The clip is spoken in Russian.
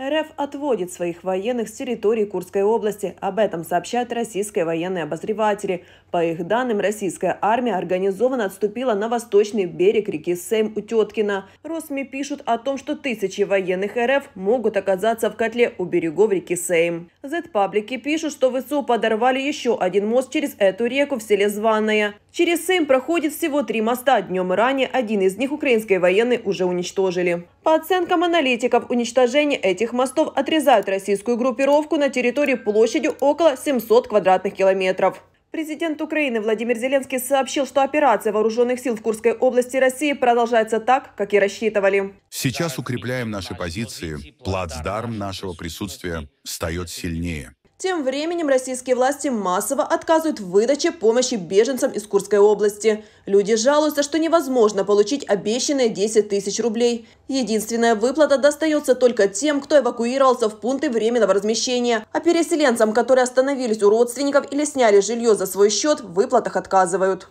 РФ отводит своих военных с территории Курской области. Об этом сообщают российские военные обозреватели. По их данным, российская армия организованно отступила на восточный берег реки Сейм у Теткина. Росми пишут о том, что тысячи военных РФ могут оказаться в котле у берегов реки Сейм. Z-паблики пишут, что ВСУ подорвали еще один мост через эту реку в селе Званное. Через Сейм проходит всего три моста. Днем ранее один из них украинские военные уже уничтожили. По оценкам аналитиков, уничтожение этих мостов отрезает российскую группировку на территории площадью около 700 квадратных километров. Президент Украины Владимир Зеленский сообщил, что операция вооруженных сил в Курской области России продолжается так, как и рассчитывали. Сейчас укрепляем наши позиции. Плацдарм нашего присутствия встает сильнее. Тем временем российские власти массово отказывают в выдаче помощи беженцам из Курской области. Люди жалуются, что невозможно получить обещанные 10 тысяч рублей. Единственная выплата достается только тем, кто эвакуировался в пункты временного размещения. А переселенцам, которые остановились у родственников или сняли жилье за свой счет, в выплатах отказывают.